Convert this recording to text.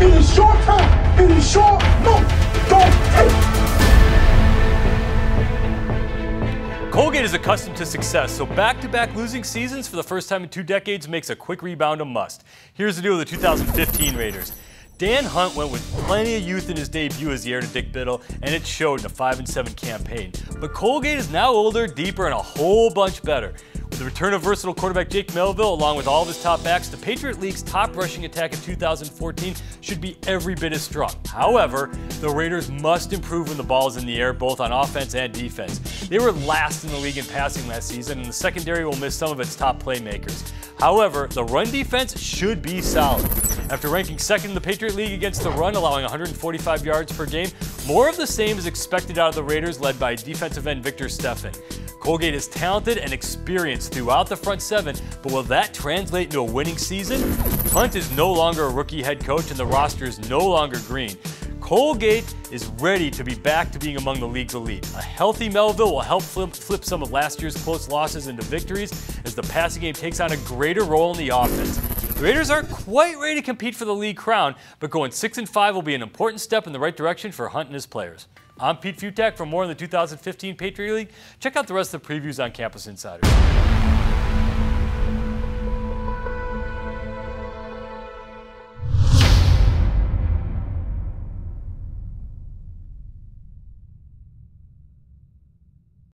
It is your time. It is your no. Don't take. Colgate is accustomed to success, so back-to-back losing seasons for the first time in two decades makes a quick rebound a must. Here's the deal with the 2015 Raiders. Dan Hunt went with plenty of youth in his debut as the heir to Dick Biddle, and it showed in a 5-7 campaign. But Colgate is now older, deeper, and a whole bunch better. The return of versatile quarterback Jake Melville, along with all of his top backs, the Patriot League's top rushing attack in 2014 should be every bit as strong. However, the Raiders must improve when the ball is in the air, both on offense and defense. They were last in the league in passing last season, and the secondary will miss some of its top playmakers. However, the run defense should be solid. After ranking second in the Patriot League against the run, allowing 145 yards per game, more of the same is expected out of the Raiders, led by defensive end Victor Steffen. Colgate is talented and experienced throughout the front seven, but will that translate into a winning season? Hunt is no longer a rookie head coach, and the roster is no longer green. Colgate is ready to be back to being among the league's elite. A healthy Melville will help flip, flip, some of last year's close losses into victories as the passing game takes on a greater role in the offense. The Raiders aren't quite ready to compete for the league crown, but going 6 and 5 will be an important step in the right direction for Hunt and his players. I'm Pete Fiutak. For more on the 2015 Patriot League, check out the rest of the previews on Campus Insider.